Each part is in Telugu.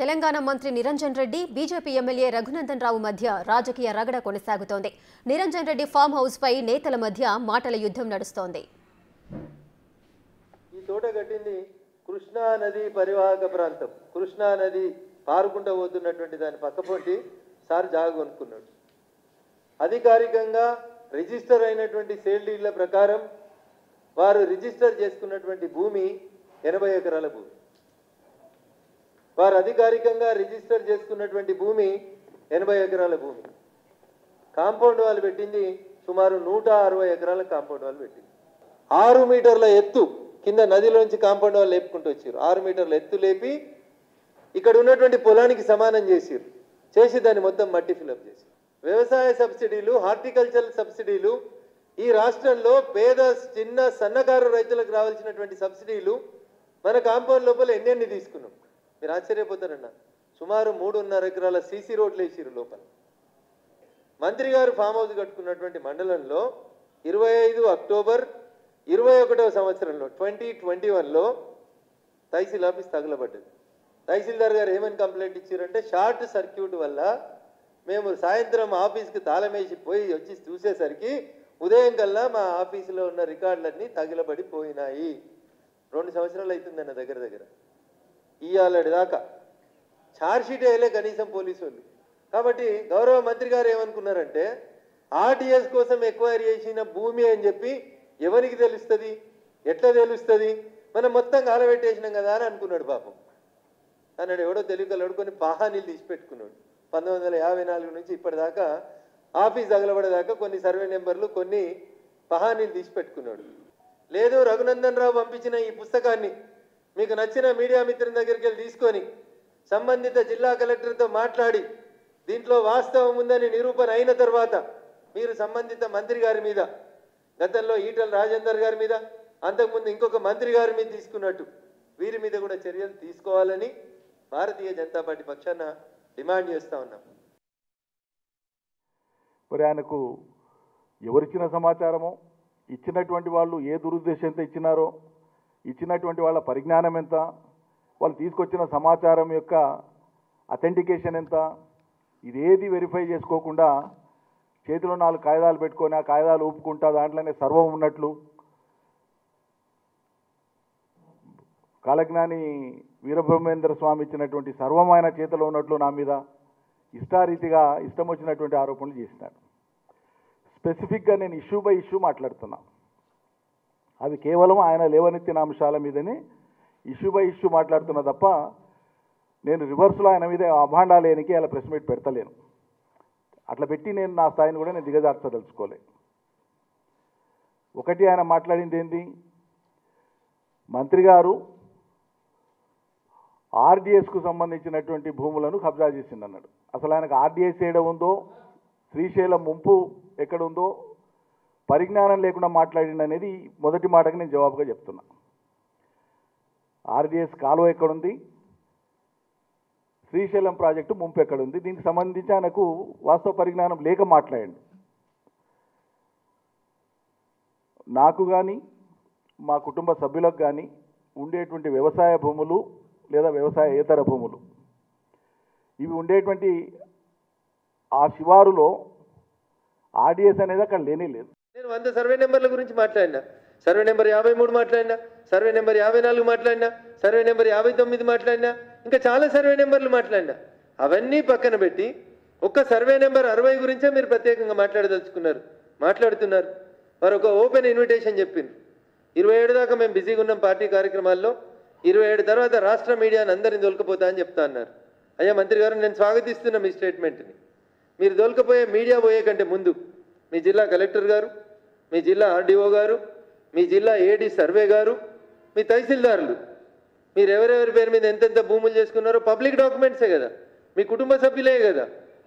తెలంగాణ మంత్రి నిరంజన్ రెడ్డి బీజేపీ ఎమ్మెల్యే రఘునందన్ రావు మధ్య రాజకీయ రగడ కొనసాగుతోంది. నిరంజన్ రెడ్డి ఫామ్ హౌస్ పై నేతల మధ్య మాటల యుద్ధం నడుస్తోంది. ఈ తోట కట్టింది కృష్ణా నది పరివాహక ప్రాంతం. కృష్ణా నది పారుకుంటూ పోతున్నటువంటి దాని పక్కపొంటి సార్ జాగ కొనుక్కున్నాడు. అధికారికంగా రిజిస్టర్ అయినటువంటి సేల్ డీళ్ళ ప్రకారం వారు రిజిస్టర్ చేసుకున్నటువంటి భూమి ఎనభై ఎకరాల భూమి. వారు అధికారికంగా రిజిస్టర్ చేసుకున్నటువంటి భూమి ఎనభై ఎకరాల భూమి. కాంపౌండ్ వాళ్ళు పెట్టింది సుమారు నూట అరవై ఎకరాల కాంపౌండ్ వాళ్ళు పెట్టింది. ఆరు మీటర్ల ఎత్తు కింద నదిలోంచి కాంపౌండ్ వాళ్ళు లేపుకుంటూ వచ్చారు. ఆరు మీటర్ల ఎత్తు లేపి ఇక్కడ ఉన్నటువంటి పొలానికి సమానం చేసిరు చేసి దాన్ని మొత్తం మట్టి ఫిలప్ చేసి వ్యవసాయ సబ్సిడీలు హార్టికల్చర్ సబ్సిడీలు ఈ రాష్ట్రంలో పేద చిన్న సన్నకారు రైతులకు రావాల్సినటువంటి సబ్సిడీలు మన కాంపౌండ్ లోపల ఎన్నెన్ని తీసుకున్నాం? మీరు ఆశ్చర్యపోతారన్న. సుమారు మూడున్నర ఎకరాల సీసీ రోడ్లు వేసిరు లోపల. మంత్రి గారు ఫామ్ హౌస్ కట్టుకున్నటువంటి మండలంలో ఇరవై ఐదు అక్టోబర్ ఇరవై ఒకటవ సంవత్సరంలో ట్వంటీ ట్వంటీ వన్లో తహసీల్ ఆఫీస్ తగలబడ్డది. తహసీల్దార్ గారు ఏమని కంప్లైంట్ ఇచ్చారంటే షార్ట్ సర్క్యూట్ వల్ల మేము సాయంత్రం ఆఫీస్కి తాళమేసి పోయి వచ్చి చూసేసరికి ఉదయం కల్లా మా ఆఫీసులో ఉన్న రికార్డులన్నీ తగిలబడి పోయినాయి రెండు సంవత్సరాలు అవుతుందన్న దగ్గర దగ్గర. ఇయ్యాలడి దాకా ఛార్జ్షీట్ వేయలే కనీసం పోలీసు వాళ్ళు కాబట్టి గౌరవ మంత్రి గారు ఏమనుకున్నారంటే ఆర్టీఎస్ కోసం ఎక్వైరీ చేసిన భూమి అని చెప్పి ఎవరికి తెలుస్తుంది? ఎట్లా తెలుస్తుంది? మనం మొత్తం కాలబెట్టేసినాం కదా అని అనుకున్నాడు పాపం. అన్నాడు ఎవడో తెలియకలు కొన్ని పాహానీలు తీసిపెట్టుకున్నాడు పంతొమ్మిది వందల యాభై నాలుగు నుంచి ఇప్పటిదాకా ఆఫీస్ తగలబడేదాకా కొన్ని సర్వే నెంబర్లు కొన్ని పహానీలు తీసిపెట్టుకున్నాడు లేదు రఘునందన్ రావు పంపించిన ఈ పుస్తకాన్ని మీకు నచ్చిన మీడియా మిత్రుల దగ్గరికి వెళ్ళి తీసుకొని సంబంధిత జిల్లా కలెక్టర్తో మాట్లాడి దీంట్లో వాస్తవం ఉందని నిరూపణ అయిన తర్వాత మీరు సంబంధిత మంత్రి గారి మీద గతంలో ఈటల రాజేందర్ గారి మీద అంతకుముందు ఇంకొక మంత్రి గారి మీద తీసుకున్నట్టు వీరి మీద కూడా చర్యలు తీసుకోవాలని భారతీయ జనతా పార్టీ పక్షాన డిమాండ్ చేస్తా ఉన్నాం. మరి ఆయనకు ఎవరిచ్చిన సమాచారమో ఇచ్చినటువంటి వాళ్ళు ఏ దురుద్దేశంతో ఇచ్చినారో ఇచ్చినటువంటి వాళ్ళ పరిజ్ఞానం ఎంత? వాళ్ళు తీసుకొచ్చిన సమాచారం యొక్క అథెంటికేషన్ ఎంత? ఇదేది వెరిఫై చేసుకోకుండా చేతిలో నాలుగు కాగితాలు పెట్టుకొని ఆ కాగితాలు ఊపుకుంటా దాంట్లోనే సర్వం ఉన్నట్లు? కాలజ్ఞాని వీరబ్రహ్మేంద్ర స్వామి ఇచ్చినటువంటి సర్వం ఆయన చేతిలో ఉన్నట్లు నా మీద ఇష్టారీతిగా ఇష్టం వచ్చినటువంటి ఆరోపణలు చేసినాడు స్పెసిఫిక్గా నేను ఇష్యూ బై ఇష్యూ మాట్లాడుతున్నా. అవి కేవలం ఆయన లేవనెత్తిన అంశాల మీదనే ఇష్యూ బై ఇష్యూ మాట్లాడుతున్నా తప్ప నేను రివర్స్లో ఆయన మీద అభాండాలేనికి అలా ప్రెస్ మీట్ పెడతలేను. అట్లా పెట్టి నేను నా స్థాయిని కూడా నేను దిగజార్చదలుచుకోలే. ఒకటి ఆయన మాట్లాడింది ఏంటి మంత్రి గారు ఆర్డీఎస్కు సంబంధించినటువంటి భూములను కబ్జా చేసిందన్నాడు. అసలు ఆయనకు ఆర్డీఎస్ ఏడ ఉందో? శ్రీశైలం ముంపు ఎక్కడుందో పరిజ్ఞానం లేకుండా మాట్లాడింది అనేది మొదటి మాటకు నేను జవాబుగా చెప్తున్నా. ఆర్డిఎస్ కాలువ ఎక్కడుంది? శ్రీశైలం ప్రాజెక్టు ముంపు ఎక్కడుంది? దీనికి సంబంధించి ఆయనకు వాస్తవ పరిజ్ఞానం లేక మాట్లాడండి. నాకు కానీ మా కుటుంబ సభ్యులకు కానీ ఉండేటువంటి వ్యవసాయ భూములు లేదా వ్యవసాయేతర భూములు ఇవి ఉండేటువంటి ఆ శివారులో ఆర్డిఎస్ అనేది అక్కడ లేనే లేదు. వంద సర్వే నెంబర్ల గురించి మాట్లాడినా? సర్వే నెంబర్ యాభై మూడు మాట్లాడినా? సర్వే నెంబర్ యాభై నాలుగు మాట్లాడినా? సర్వే నెంబర్ యాభై తొమ్మిది మాట్లాడినా? ఇంకా చాలా సర్వే నెంబర్లు మాట్లాడినా? అవన్నీ పక్కన పెట్టి ఒక్క సర్వే నెంబర్ అరవై గురించే మీరు ప్రత్యేకంగా మాట్లాడదలుచుకున్నారు మాట్లాడుతున్నారు. వారు ఒక ఓపెన్ ఇన్విటేషన్ చెప్పింది. ఇరవై ఏడు దాకా మేము బిజీగా ఉన్నాం పార్టీ కార్యక్రమాల్లో. ఇరవై ఏడు తర్వాత రాష్ట్ర మీడియాని అందరిని దొలకపోతా అని చెప్తా అన్నారు. అయ్యా మంత్రి గారు నేను స్వాగతిస్తున్నా మీ స్టేట్మెంట్ని మీరు దొలకపోయే మీడియా పోయే కంటే ముందు మీ జిల్లా కలెక్టర్ గారు మీ జిల్లా ఆర్డీఓ గారు మీ జిల్లా ఏడీ సర్వే గారు మీ తహసీల్దారులు. మీరు ఎవరెవరి పేరు మీద ఎంతెంత భూములు చేసుకున్నారో పబ్లిక్ డాక్యుమెంట్సే కదా. మీ కుటుంబ సభ్యులే కదా.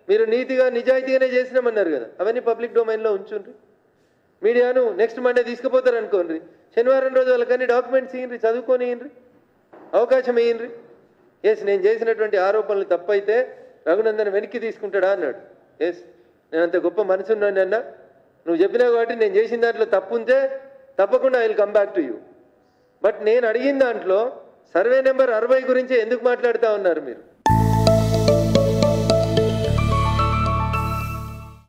మీరు నీతిగా నిజాయితీగానే చేసినామన్నారు కదా. అవన్నీ పబ్లిక్ డొమైన్లో ఉంచుండ్రి. మీడియాను నెక్స్ట్ మండే తీసుకుపోతారు అనుకోండి శనివారం రోజు వాళ్ళకన్నీ డాక్యుమెంట్స్ ఇయ్యండి చదువుకొని ఇయ్యండి అవకాశం ఇయ్యండి ఎస్ నేను చేసినటువంటి ఆరోపణలు తప్పైతే రఘునందన్ వెనక్కి తీసుకుంటాడా అన్నాడు. ఎస్ నేను అంత గొప్ప మనసున్నాను అన్న. నువ్వు చెప్పినావు కాబట్టి నేను చేసిన దాంట్లో తప్పు ఉంటే తప్పకుండా I will come back to you but నేను అడిగిన దాంట్లో సర్వే నెంబర్ అరవై గురించి ఎందుకు మాట్లాడుతూ ఉన్నారు మీరు?